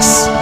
Six.